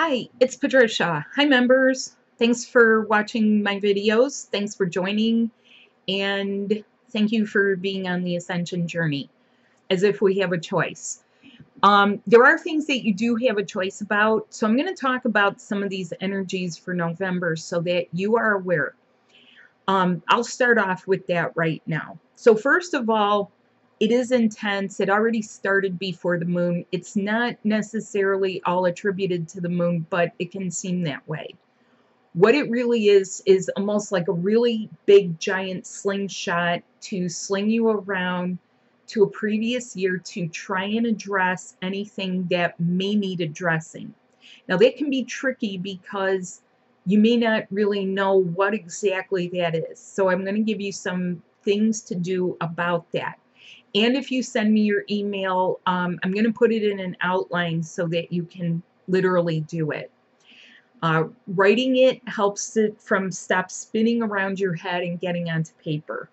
Hi, it's Patricia. Hi members. Thanks for watching my videos. Thanks for joining and thank you for being on the ascension journey as if we have a choice. Um, there are things that you do have a choice about, so I'm going to talk about some of these energies for November so that you are aware. Um, I'll start off with that right now. So first of all, it is intense. It already started before the moon. It's not necessarily all attributed to the moon, but it can seem that way. What it really is, is almost like a really big giant slingshot to sling you around to a previous year to try and address anything that may need addressing. Now that can be tricky because you may not really know what exactly that is. So I'm going to give you some things to do about that. And if you send me your email, um, I'm going to put it in an outline so that you can literally do it. Uh, writing it helps it from stop spinning around your head and getting onto paper.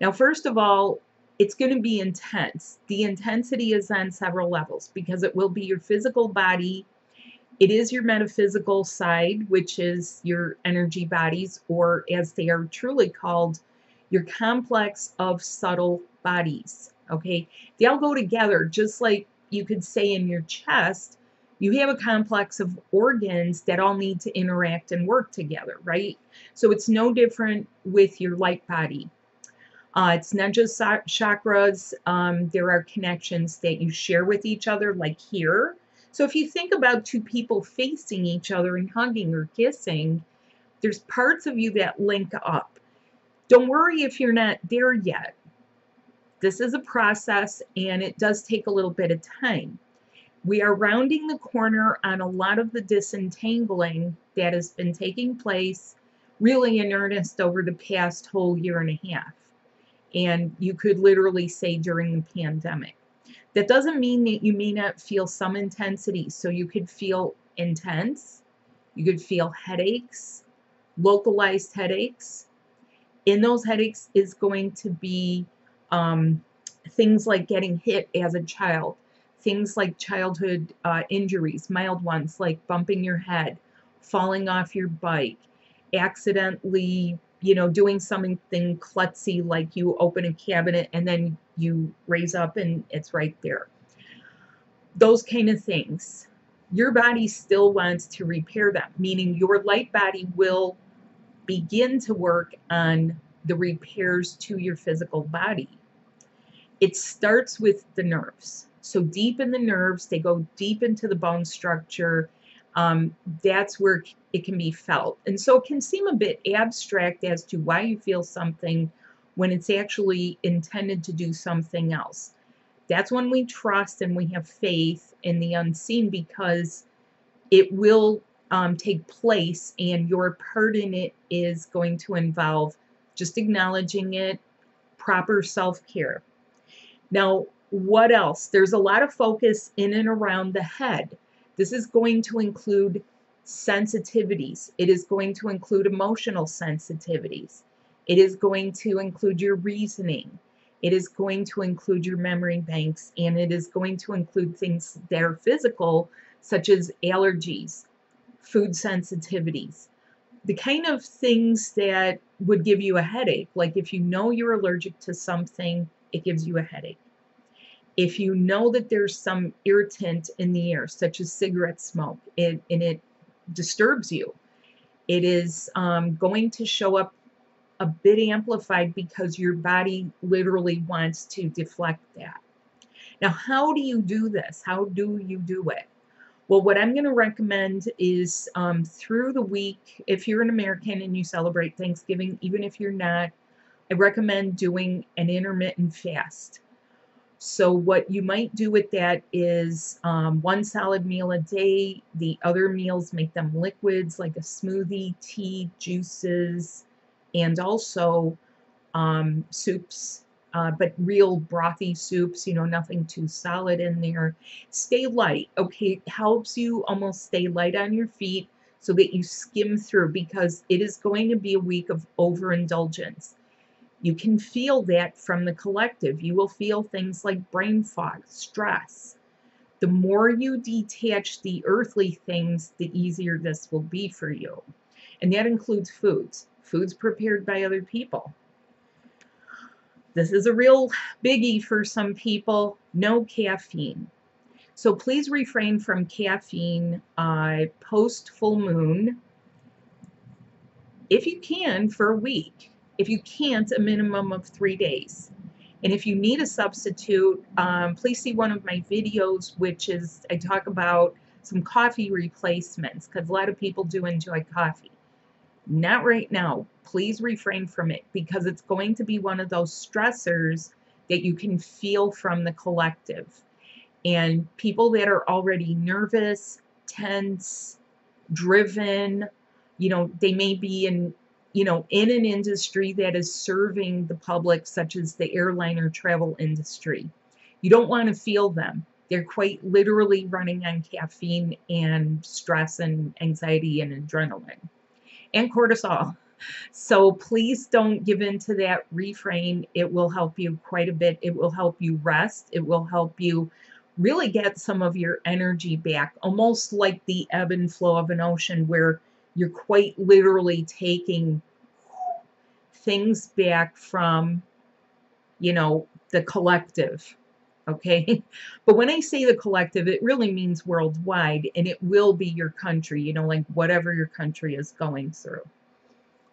Now, first of all, it's going to be intense. The intensity is on several levels because it will be your physical body. It is your metaphysical side, which is your energy bodies, or as they are truly called, your complex of subtle bodies. Okay, they all go together, just like you could say in your chest, you have a complex of organs that all need to interact and work together, right? So it's no different with your light body. Uh, it's not just chakras, um, there are connections that you share with each other, like here. So if you think about two people facing each other and hugging or kissing, there's parts of you that link up. Don't worry if you're not there yet. This is a process and it does take a little bit of time. We are rounding the corner on a lot of the disentangling that has been taking place really in earnest over the past whole year and a half. And you could literally say during the pandemic. That doesn't mean that you may not feel some intensity. So you could feel intense, you could feel headaches, localized headaches. In those headaches is going to be um, things like getting hit as a child, things like childhood uh, injuries, mild ones like bumping your head, falling off your bike, accidentally, you know, doing something klutzy like you open a cabinet and then you raise up and it's right there. Those kind of things. Your body still wants to repair them, meaning your light body will begin to work on the repairs to your physical body it starts with the nerves. So deep in the nerves, they go deep into the bone structure. Um, that's where it can be felt. And so it can seem a bit abstract as to why you feel something when it's actually intended to do something else. That's when we trust and we have faith in the unseen because it will um, take place and your part in it is going to involve just acknowledging it, proper self care. Now, what else? There's a lot of focus in and around the head. This is going to include sensitivities. It is going to include emotional sensitivities. It is going to include your reasoning. It is going to include your memory banks, and it is going to include things that are physical, such as allergies, food sensitivities, the kind of things that would give you a headache. Like if you know you're allergic to something, it gives you a headache. If you know that there's some irritant in the air, such as cigarette smoke, it, and it disturbs you, it is um, going to show up a bit amplified because your body literally wants to deflect that. Now, how do you do this? How do you do it? Well, what I'm going to recommend is um, through the week, if you're an American and you celebrate Thanksgiving, even if you're not, I recommend doing an intermittent fast. So what you might do with that is um, one solid meal a day. The other meals make them liquids like a smoothie, tea, juices, and also um, soups, uh, but real brothy soups, you know, nothing too solid in there. Stay light, okay? It helps you almost stay light on your feet so that you skim through because it is going to be a week of overindulgence. You can feel that from the collective. You will feel things like brain fog, stress, The more you detach the earthly things, the easier this will be for you. And that includes foods, foods prepared by other people. This is a real biggie for some people. No caffeine. So please refrain from caffeine uh, post full moon if you can for a week. If you can't, a minimum of three days. And if you need a substitute, um, please see one of my videos, which is I talk about some coffee replacements because a lot of people do enjoy coffee. Not right now. Please refrain from it because it's going to be one of those stressors that you can feel from the collective. And people that are already nervous, tense, driven, you know, they may be in, you know, in an industry that is serving the public, such as the airline or travel industry. You don't want to feel them. They're quite literally running on caffeine and stress and anxiety and adrenaline and cortisol. So please don't give in to that refrain. It will help you quite a bit. It will help you rest. It will help you really get some of your energy back, almost like the ebb and flow of an ocean where you're quite literally taking things back from, you know, the collective. Okay. But when I say the collective, it really means worldwide and it will be your country, you know, like whatever your country is going through.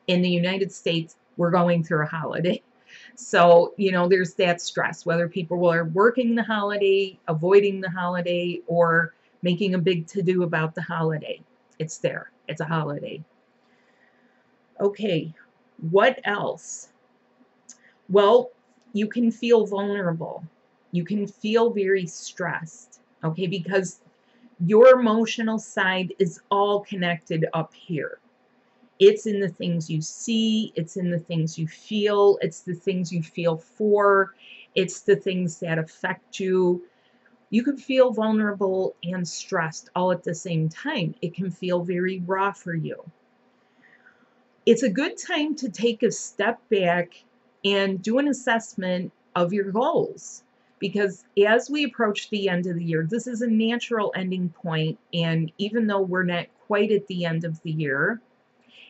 In the United States, we're going through a holiday. So, you know, there's that stress, whether people are working the holiday, avoiding the holiday, or making a big to do about the holiday. It's there. It's a holiday. Okay, what else? Well, you can feel vulnerable. You can feel very stressed, okay, because your emotional side is all connected up here. It's in the things you see, it's in the things you feel, it's the things you feel for, it's the things that affect you. You can feel vulnerable and stressed all at the same time. It can feel very raw for you. It's a good time to take a step back and do an assessment of your goals. Because as we approach the end of the year, this is a natural ending point, and even though we're not quite at the end of the year,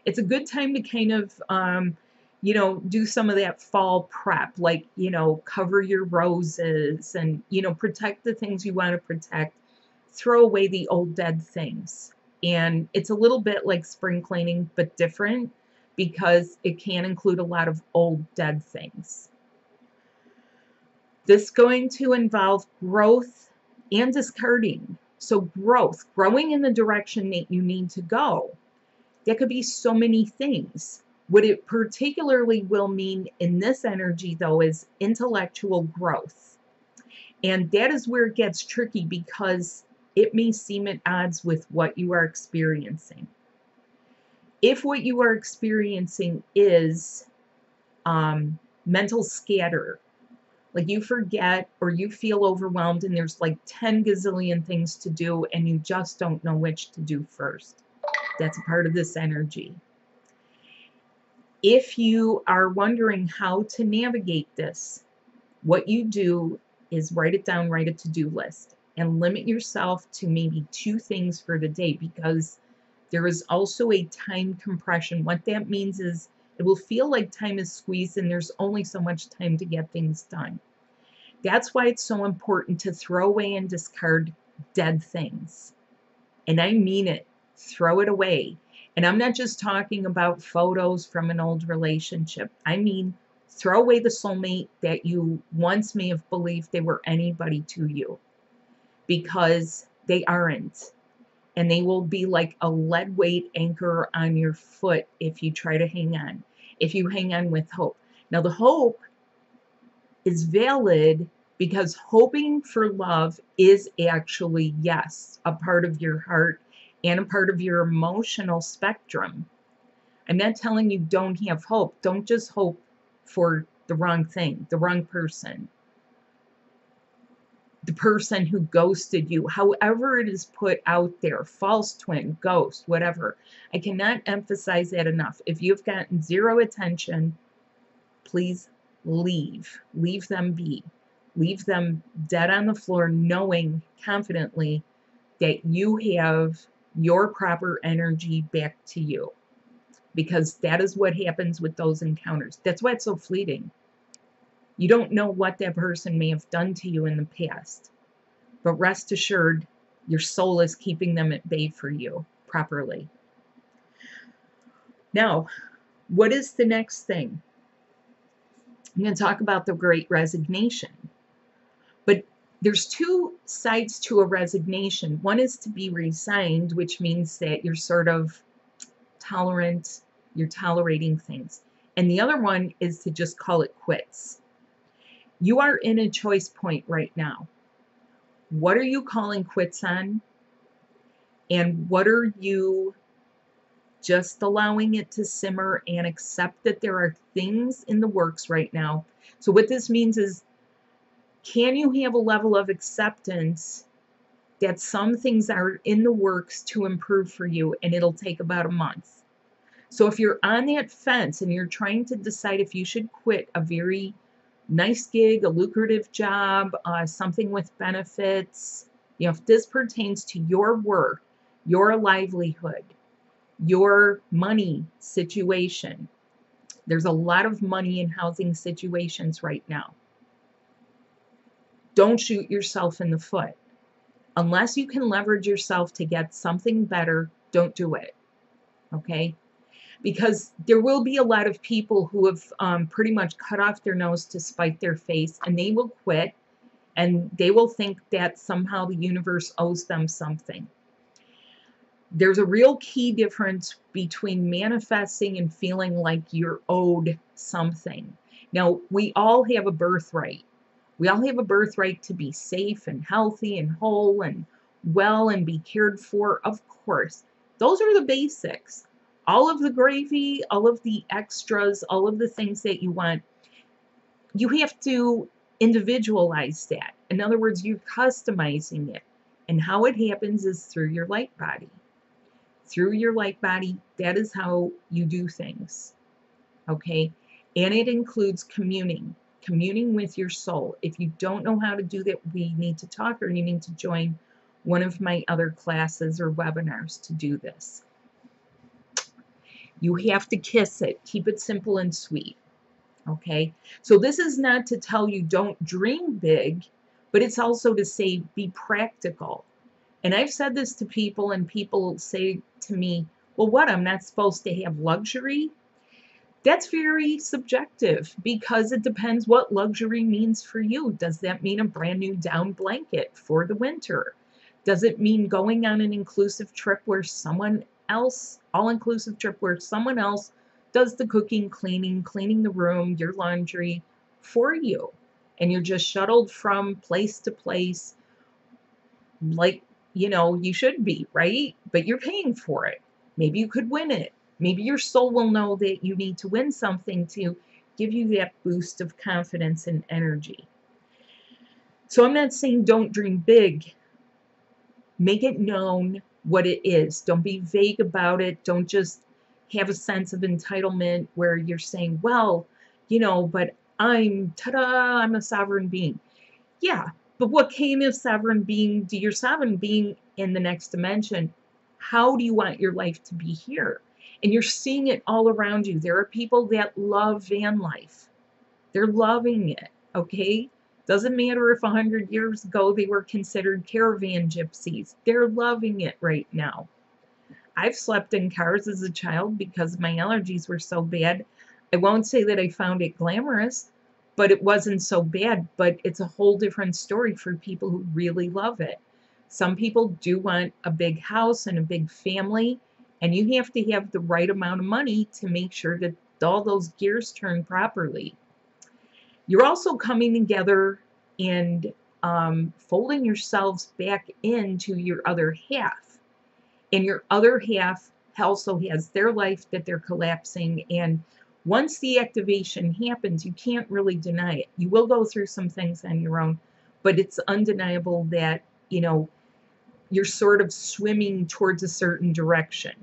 it's a good time to kind of, um, you know, do some of that fall prep, like, you know, cover your roses and, you know, protect the things you want to protect, throw away the old dead things. And it's a little bit like spring cleaning, but different because it can include a lot of old dead things. This going to involve growth and discarding. So growth, growing in the direction that you need to go. That could be so many things. What it particularly will mean in this energy, though, is intellectual growth. And that is where it gets tricky because it may seem at odds with what you are experiencing. If what you are experiencing is um, mental scatter, like you forget or you feel overwhelmed and there's like 10 gazillion things to do and you just don't know which to do first. That's a part of this energy. If you are wondering how to navigate this, what you do is write it down, write a to-do list, and limit yourself to maybe two things for the day because there is also a time compression. What that means is it will feel like time is squeezed and there's only so much time to get things done. That's why it's so important to throw away and discard dead things. And I mean it throw it away. And I'm not just talking about photos from an old relationship. I mean, throw away the soulmate that you once may have believed they were anybody to you because they aren't. And they will be like a lead weight anchor on your foot if you try to hang on, if you hang on with hope. Now, the hope is valid because hoping for love is actually, yes, a part of your heart and a part of your emotional spectrum. I'm not telling you don't have hope. Don't just hope for the wrong thing, the wrong person, the person who ghosted you, however it is put out there, false twin, ghost, whatever. I cannot emphasize that enough. If you've gotten zero attention, please leave. Leave them be. Leave them dead on the floor, knowing confidently that you have your proper energy back to you. Because that is what happens with those encounters. That's why it's so fleeting. You don't know what that person may have done to you in the past. But rest assured, your soul is keeping them at bay for you properly. Now, what is the next thing? I'm going to talk about the great resignation. But there's two sides to a resignation. One is to be resigned, which means that you're sort of tolerant, you're tolerating things. And the other one is to just call it quits. You are in a choice point right now. What are you calling quits on? And what are you just allowing it to simmer and accept that there are things in the works right now. So what this means is, can you have a level of acceptance that some things are in the works to improve for you and it'll take about a month. So if you're on that fence and you're trying to decide if you should quit a very nice gig, a lucrative job, uh, something with benefits, you know, if this pertains to your work, your livelihood, your money situation. There's a lot of money in housing situations right now. Don't shoot yourself in the foot. Unless you can leverage yourself to get something better, don't do it. Okay? Because there will be a lot of people who have um, pretty much cut off their nose to spite their face and they will quit and they will think that somehow the universe owes them something there's a real key difference between manifesting and feeling like you're owed something. Now, we all have a birthright. We all have a birthright to be safe and healthy and whole and well and be cared for, of course. Those are the basics. All of the gravy, all of the extras, all of the things that you want, you have to individualize that. In other words, you're customizing it. And how it happens is through your light body through your light body. That is how you do things. Okay? And it includes communing, communing with your soul. If you don't know how to do that, we need to talk or you need to join one of my other classes or webinars to do this. You have to kiss it. Keep it simple and sweet. Okay? So this is not to tell you don't dream big, but it's also to say be practical. And I've said this to people, and people say to me, well, what? I'm not supposed to have luxury? That's very subjective because it depends what luxury means for you. Does that mean a brand new down blanket for the winter? Does it mean going on an inclusive trip where someone else, all inclusive trip where someone else does the cooking, cleaning, cleaning the room, your laundry for you? And you're just shuttled from place to place like you know, you should be, right? But you're paying for it. Maybe you could win it. Maybe your soul will know that you need to win something to give you that boost of confidence and energy. So I'm not saying don't dream big. Make it known what it is. Don't be vague about it. Don't just have a sense of entitlement where you're saying, well, you know, but I'm, ta-da, I'm a sovereign being. Yeah, but what came of sovereign being to your sovereign being in the next dimension? How do you want your life to be here? And you're seeing it all around you. There are people that love van life. They're loving it, okay? Doesn't matter if a 100 years ago they were considered caravan gypsies. They're loving it right now. I've slept in cars as a child because my allergies were so bad. I won't say that I found it glamorous, but it wasn't so bad. But it's a whole different story for people who really love it. Some people do want a big house and a big family, and you have to have the right amount of money to make sure that all those gears turn properly. You're also coming together and um, folding yourselves back into your other half. And your other half also has their life that they're collapsing and once the activation happens, you can't really deny it. You will go through some things on your own, but it's undeniable that, you know, you're sort of swimming towards a certain direction.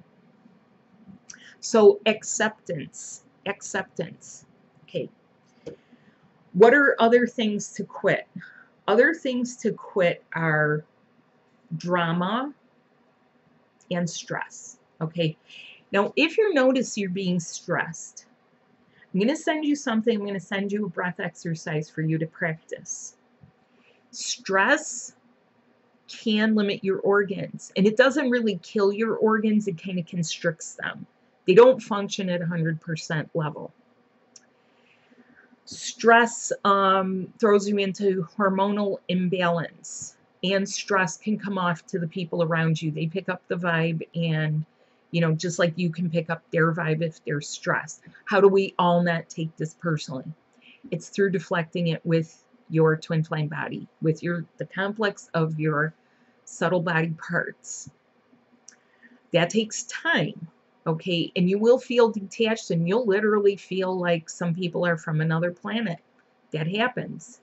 So acceptance, acceptance. What are other things to quit? Other things to quit are drama and stress. Okay. Now, if you notice you're being stressed, I'm going to send you something. I'm going to send you a breath exercise for you to practice. Stress can limit your organs, and it doesn't really kill your organs, it kind of constricts them. They don't function at 100% level. Stress um, throws you into hormonal imbalance, and stress can come off to the people around you. They pick up the vibe and you know, just like you can pick up their vibe if they're stressed. How do we all not take this personally? It's through deflecting it with your twin flame body, with your the complex of your subtle body parts. That takes time, okay? And you will feel detached and you'll literally feel like some people are from another planet. That happens.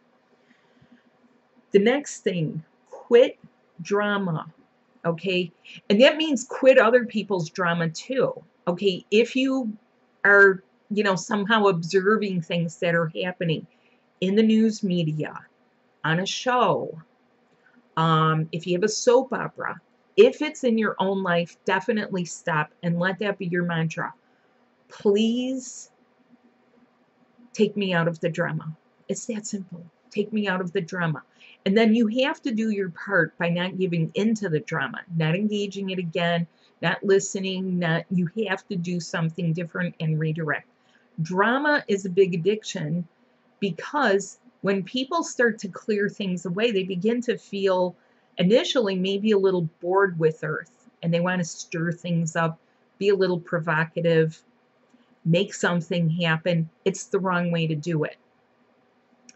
The next thing, quit drama okay? And that means quit other people's drama too, okay? If you are, you know, somehow observing things that are happening in the news media, on a show, um, if you have a soap opera, if it's in your own life, definitely stop and let that be your mantra. Please take me out of the drama. It's that simple. Take me out of the drama. And then you have to do your part by not giving into the drama, not engaging it again, not listening, not you have to do something different and redirect. Drama is a big addiction because when people start to clear things away, they begin to feel initially maybe a little bored with Earth and they want to stir things up, be a little provocative, make something happen. It's the wrong way to do it.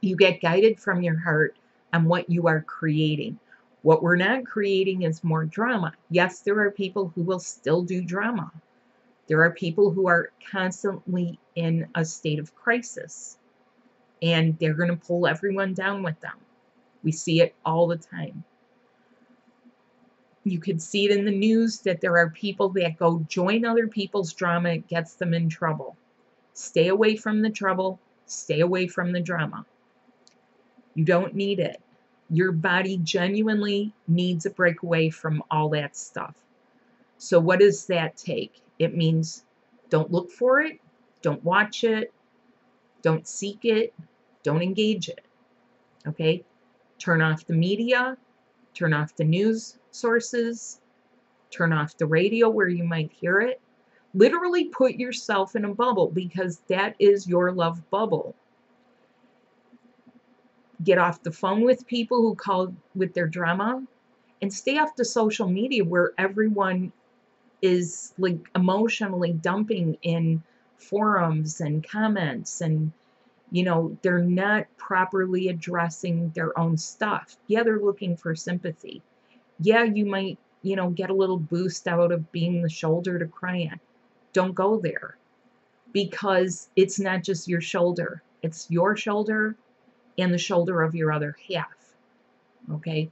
You get guided from your heart on what you are creating. What we're not creating is more drama. Yes, there are people who will still do drama. There are people who are constantly in a state of crisis and they're going to pull everyone down with them. We see it all the time. You could see it in the news that there are people that go join other people's drama, it gets them in trouble. Stay away from the trouble, stay away from the drama. You don't need it. Your body genuinely needs a break away from all that stuff. So, what does that take? It means don't look for it, don't watch it, don't seek it, don't engage it. Okay? Turn off the media, turn off the news sources, turn off the radio where you might hear it. Literally put yourself in a bubble because that is your love bubble. Get off the phone with people who call with their drama and stay off the social media where everyone is like emotionally dumping in forums and comments and you know they're not properly addressing their own stuff. Yeah they're looking for sympathy yeah you might you know get a little boost out of being the shoulder to cry on don't go there because it's not just your shoulder it's your shoulder and the shoulder of your other half. Okay?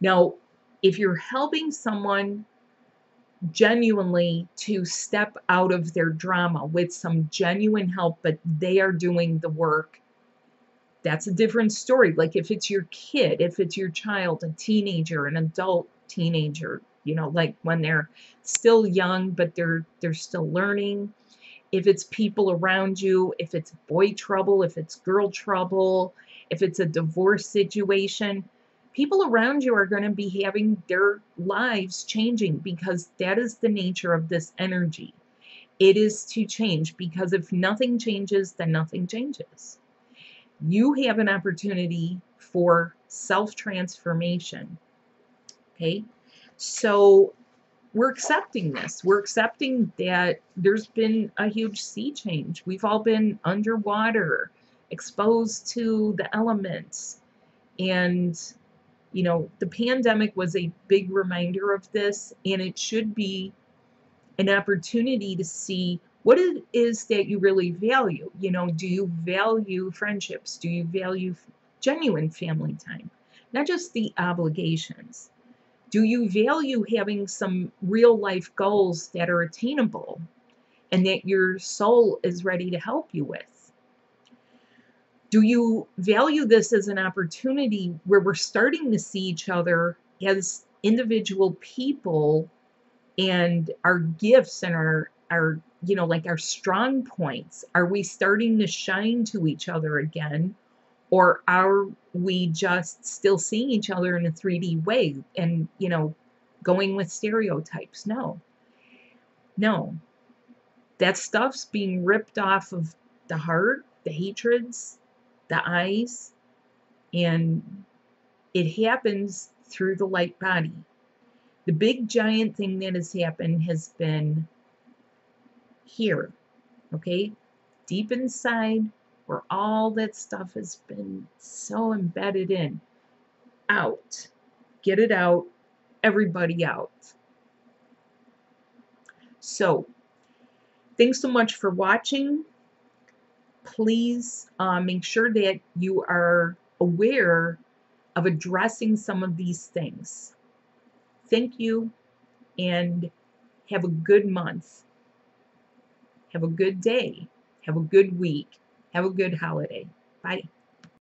Now, if you're helping someone genuinely to step out of their drama with some genuine help, but they are doing the work, that's a different story. Like if it's your kid, if it's your child, a teenager, an adult teenager, you know, like when they're still young, but they're they're still learning. If it's people around you, if it's boy trouble, if it's girl trouble, if it's a divorce situation, people around you are going to be having their lives changing because that is the nature of this energy. It is to change because if nothing changes, then nothing changes. You have an opportunity for self transformation. Okay, so we're accepting this. We're accepting that there's been a huge sea change. We've all been underwater exposed to the elements. And, you know, the pandemic was a big reminder of this, and it should be an opportunity to see what it is that you really value. You know, do you value friendships? Do you value genuine family time? Not just the obligations. Do you value having some real life goals that are attainable and that your soul is ready to help you with? Do you value this as an opportunity where we're starting to see each other as individual people and our gifts and our our you know like our strong points are we starting to shine to each other again? Or are we just still seeing each other in a 3D way and you know going with stereotypes? No. No. That stuff's being ripped off of the heart the hatreds the eyes and it happens through the light body. The big giant thing that has happened has been here, okay? Deep inside where all that stuff has been so embedded in. Out. Get it out. Everybody out. So, thanks so much for watching. Please uh, make sure that you are aware of addressing some of these things. Thank you and have a good month. Have a good day. Have a good week. Have a good holiday. Bye.